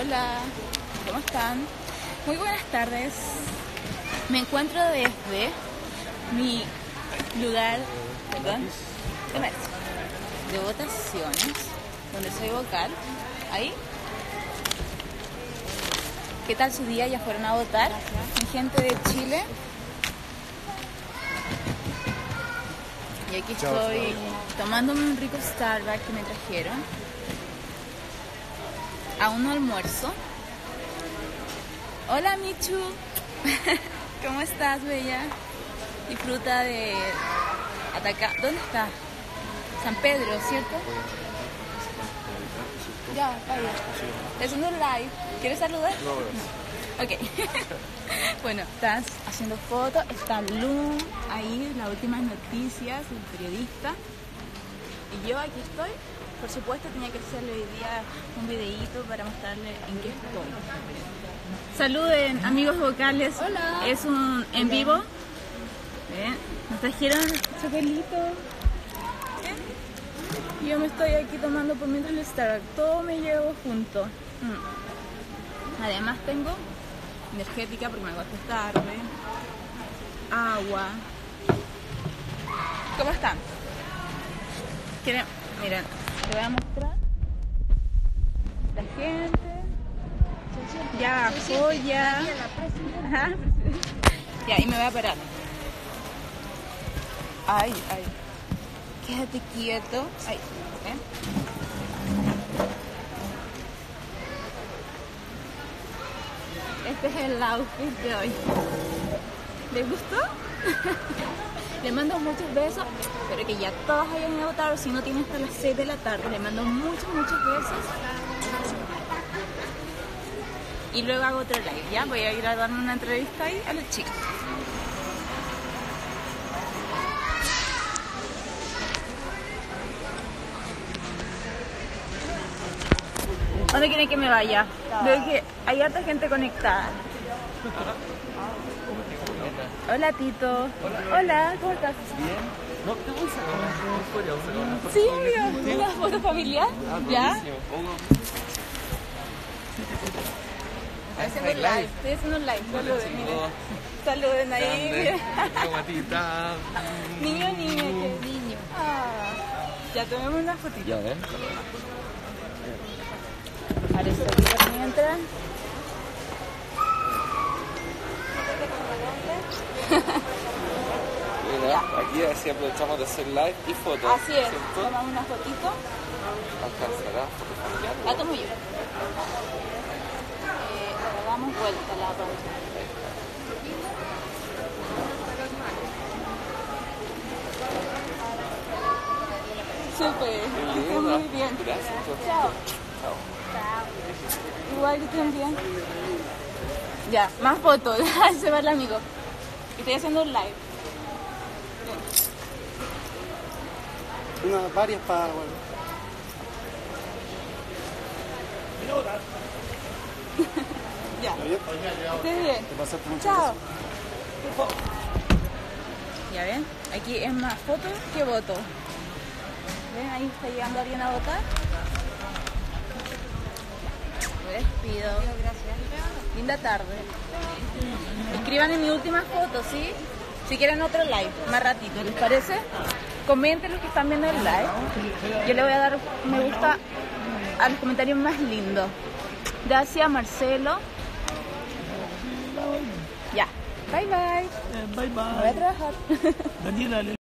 Hola, ¿cómo están? Muy buenas tardes. Me encuentro desde mi lugar perdón, de, de votaciones, donde soy vocal. Ahí. ¿Qué tal su día? ¿Ya fueron a votar? Mi gente de Chile. Y aquí estoy tomándome un rico Starbucks que me trajeron. A un almuerzo. Hola Michu. ¿Cómo estás, bella? Disfruta de atacar. ¿Dónde está? San Pedro, ¿cierto? Ya, vaya. Haciendo un live. ¿Quieres saludar? No, Ok. bueno, estás haciendo fotos. Está Lu ahí, las últimas noticias, el periodista. Yo aquí estoy. Por supuesto, tenía que hacerle hoy día un videíto para mostrarle en qué estoy. Saluden, amigos vocales. Hola. Es un en vivo. Nos trajeron chocolito. ¿Eh? Yo me estoy aquí tomando por mientras el Starbucks. Todo me llevo junto. Mm. Además tengo energética porque me acuesto tarde. Agua. ¿Cómo están? ¿Quieren? Miren, te voy a mostrar. La gente. Ya, joya. Ajá. Ya, y me voy a parar. Ay, ay. Quédate quieto. Ay, ¿eh? Este es el outfit de hoy. ¿Les gustó? Le mando muchos besos. Espero que ya todos hayan ido a votar. Si no tienen hasta las 6 de la tarde, le mando muchos, muchos besos. Y luego hago otro live, ¿ya? Voy a ir a darme una entrevista ahí a los chicos. ¿Dónde quieren que me vaya? Veo que hay harta gente conectada. Hola Tito. Hola, ¿cómo estás? No, te voy a sacar una historia, una foto. Sí, obvio. ¿Una foto familiar? Ah, ¿Ya? Estoy haciendo un live. Estoy haciendo un live. Saluden, miren. Saluden ahí. Niño, niña, qué niño. Ah, ya tomemos una fotito. Ya. Parece aquí por mientras. Aquí así aprovechamos de hacer live y fotos. Así es. ¿cierto? Tomamos una fotito. Alcanzará. La tomo yo. Eh, ahora damos vuelta la ronda. Súper. Muy bien. Gracias. Chao. Igual que estén bien. Ya, más fotos. Se va el amigo. Estoy haciendo un live. Unas varias para. Bueno. Ya. ¿Está bien? Estés bien. Te pasaste mucho. Chao. Ya ven, aquí es más fotos que voto. ¿Ven? Ahí está llegando alguien a votar. Me despido. Linda tarde. Escriban en mi última foto, ¿sí? Si quieren otro live, más ratito, ¿les parece? Comenten los que están viendo el live. Yo le voy a dar me gusta a los comentarios más lindos. Gracias, Marcelo. Ya. Bye bye. Bye Me voy a bye. trabajar. Daniela,